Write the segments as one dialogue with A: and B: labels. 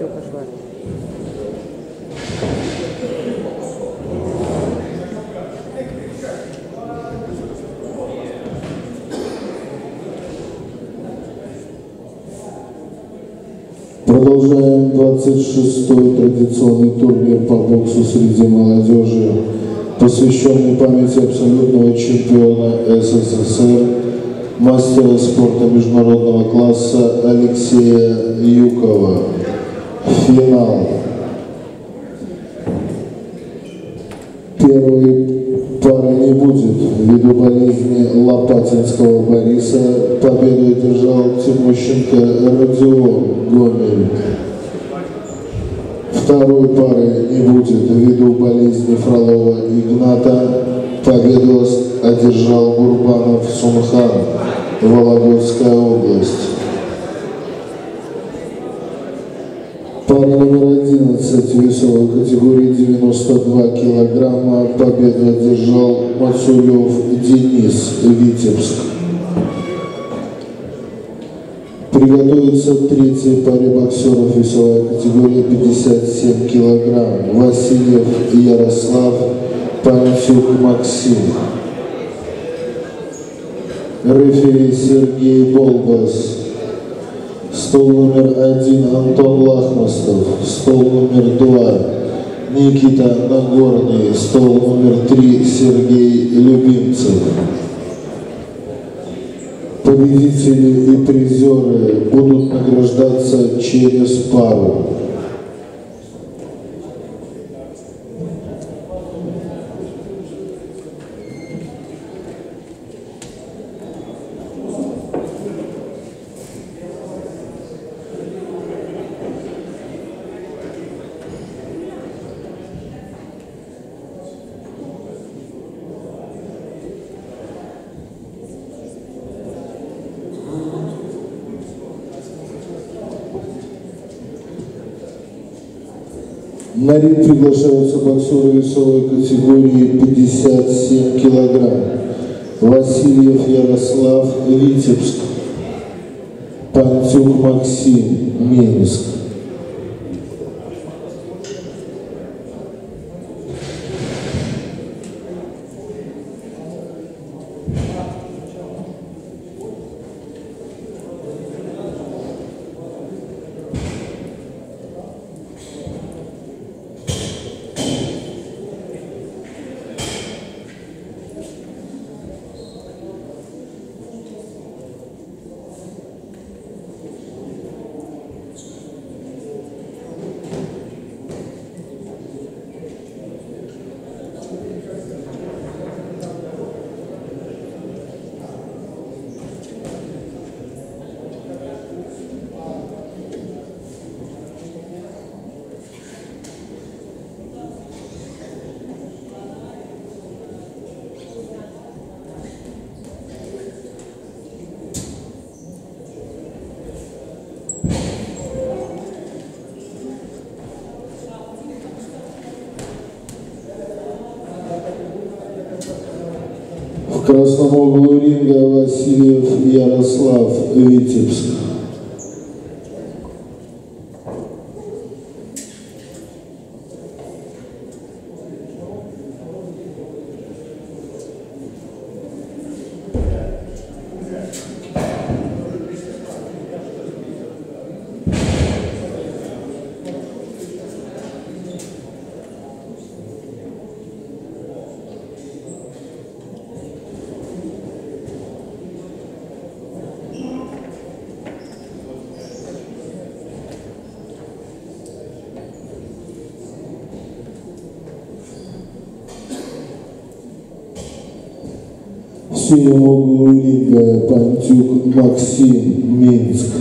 A: Все, пошла.
B: Продолжаем 26-й традиционный турнир по боксу среди молодежи, посвященный памяти абсолютного чемпиона СССР, мастера спорта международного класса Алексея Юкова. Финал. Первый пары не будет ввиду болезни Лопатинского Бориса. Победу одержал Тимощенко Родион Гомель. Второй пары не будет ввиду болезни Фролова Игната. Победу одержал Гурбанов Сумхан, Вологодская область. Весовой категории 92 килограмма. Победу одержал Мацулев Денис, Витебск. Приготовится третьей паре боксеров весовая категория 57 килограмм. Васильев Ярослав, Панчук Максим. Рефери Сергей Болбас. Стол номер один Антон Лахмастов. Стол номер два Никита Нагорный. Стол номер три Сергей Любимцев. Победители и призеры будут награждаться через пару. На ринг приглашаются боксеры весовой категории 57 килограмм. Васильев Ярослав, Витебск. Пантюк Максим, Минск. В красном углу ринга Васильев Ярослав, Витебск. Углу ринга Пантюк Максим, Минск.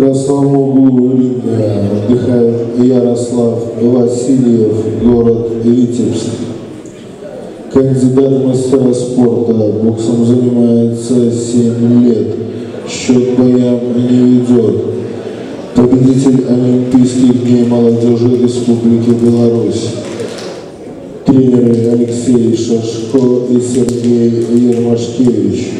B: Красном углу отдыхает Ярослав Васильев, город Витебск. Кандидат мастера спорта, боксом занимается 7 лет. Счет боям не ведет. Победитель Олимпийских дней молодежи Республики Беларусь. Тренеры Алексей Шашко и Сергей Ермашкевич.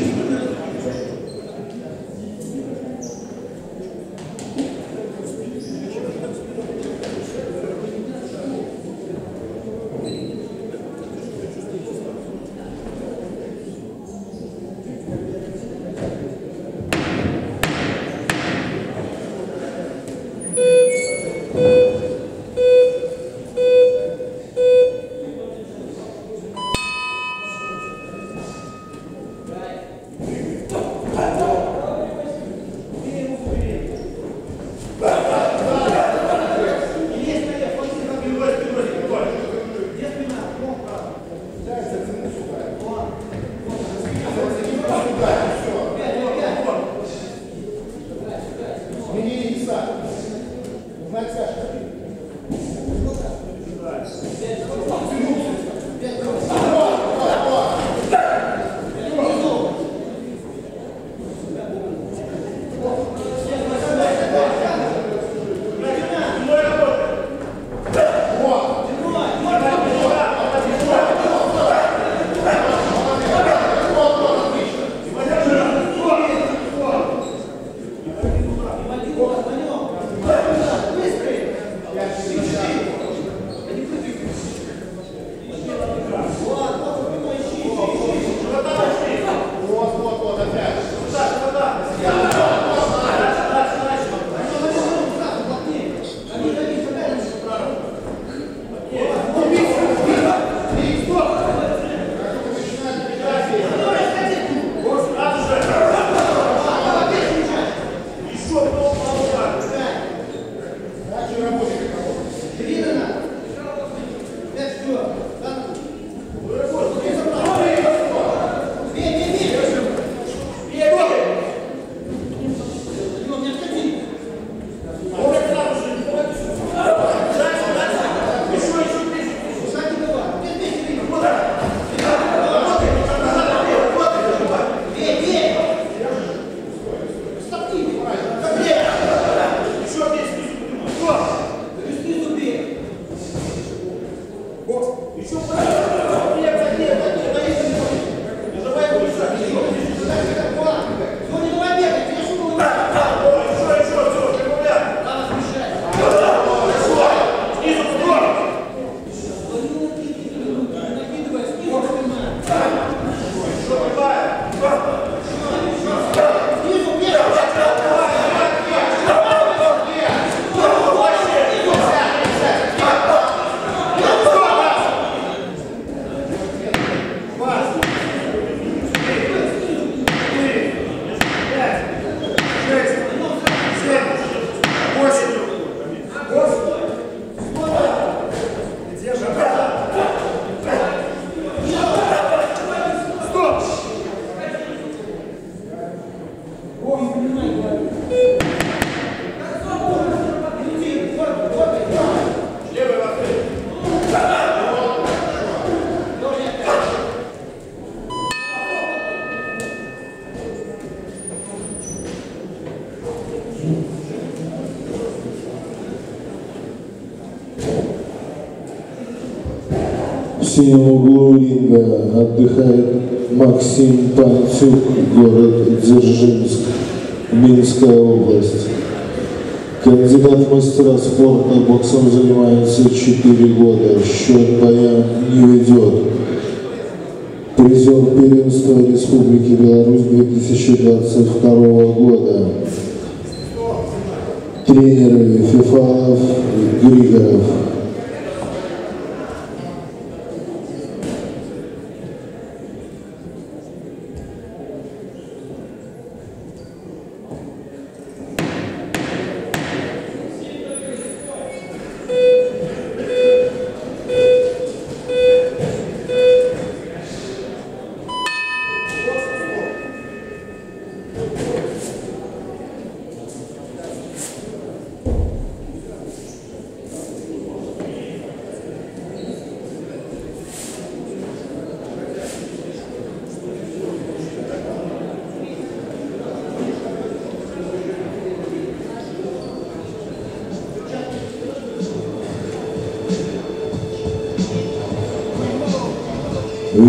B: Como é que você acha que синем углу отдыхает Максим Панцюк, город Дзержинск, Минская область. Кандидат мастера спорта боксом занимается 4 года, счет боя не ведет. Призер первенства Республики Беларусь 2022 года. Тренеры Фифалов, Григоров.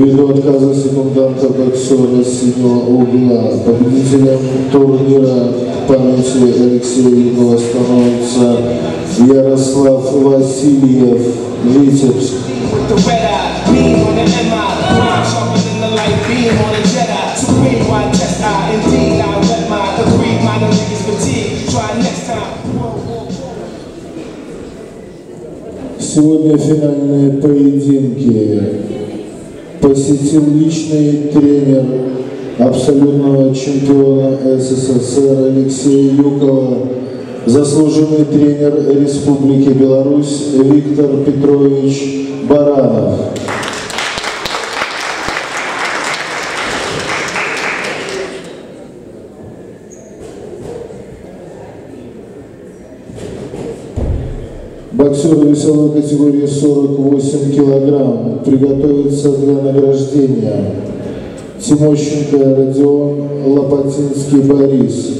B: Ввиду отказа секунданта боксера синего угла, победителем турнира памяти Алексея Югова становится Ярослав Васильев, Витебск. Сегодня финальные поединки посетил личный тренер абсолютного чемпиона СССР Алексея Юкова, заслуженный тренер Республики Беларусь Виктор Петрович Баранов. Боксеры весовой категории 48 килограмм приготовятся для награждения. Тимощенко Родион, Лопатинский Борис.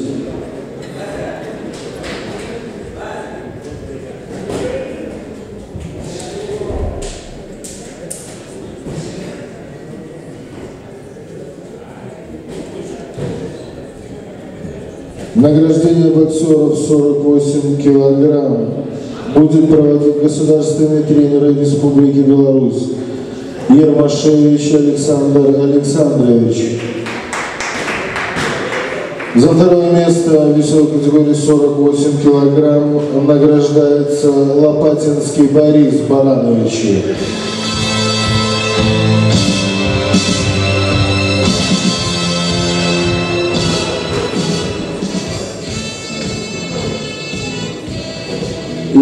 B: Награждение боксеров 48 килограмм будет проводить государственный тренер Республики Беларусь Ермашевич Александр Александрович. За второе место в весовой категории 48 килограмм награждается Лопатинский Борис Баранович.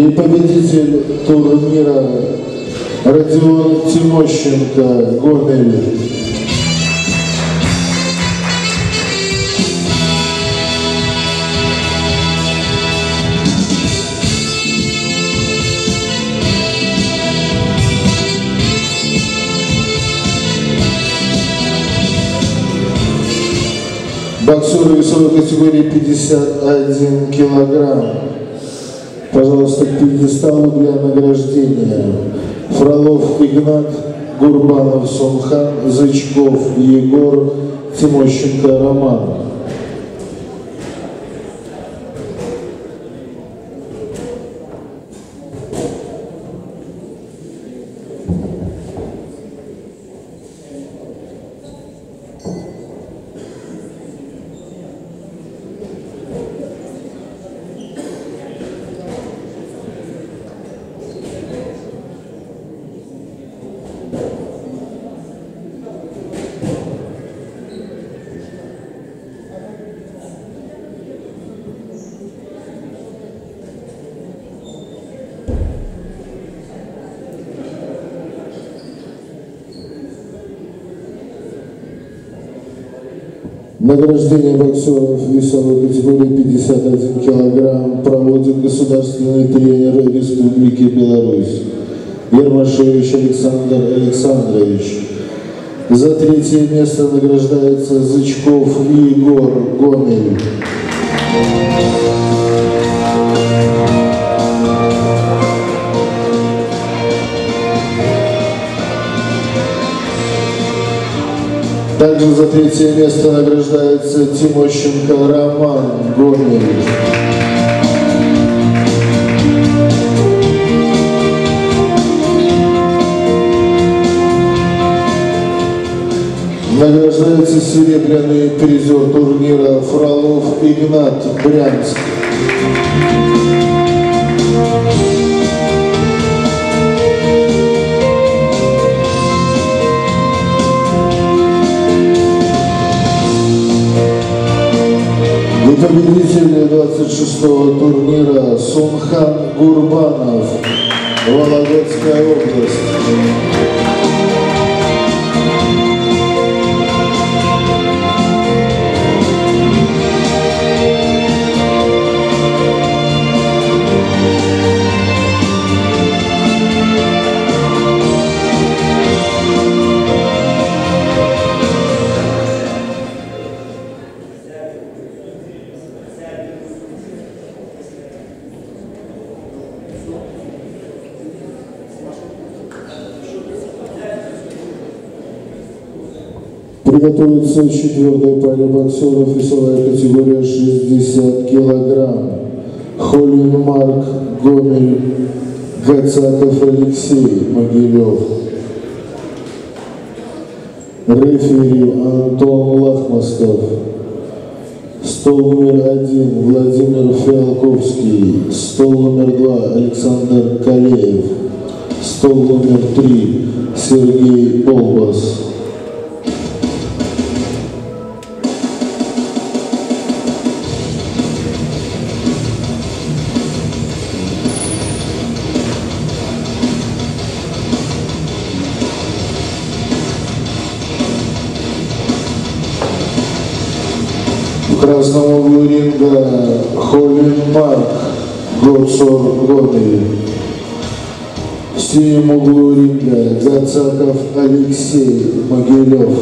B: И победитель турнира Родион Тимощенко, Гомель. Боксеры весовой категории 51 килограмм. Пожалуйста, к пьедесталу для награждения. Фролов Игнат, Гурбанов Сумхан, Зычков Егор, Тимощенко Роман. Награждение боксеров весовой категории 51 килограмм проводит государственный тренер Республики Беларусь Ермашевич Александр Александрович. За третье место награждается Зычков Егор Гомель. Также за третье место награждается Тимощенко Роман Гомель. Награждается серебряный призер турнира Фролов Игнат Брянск. Победитель 26-го турнира Сунхан Гурбанов, Вологодская область. Приготовится четвертая паре боксеров, весовая категория 60 килограмм. Холин Марк, Гомель, Гацаков Алексей, Могилев. Рефери Антон Лахмастов. Стол номер один Владимир Фиалковский. Стол номер два Александр Калеев. Стол номер три Сергей Болбас. В красном углу ринга Холлин Марк, Госор Гомель. В синем углу ринга Гацаков Алексей Могилев.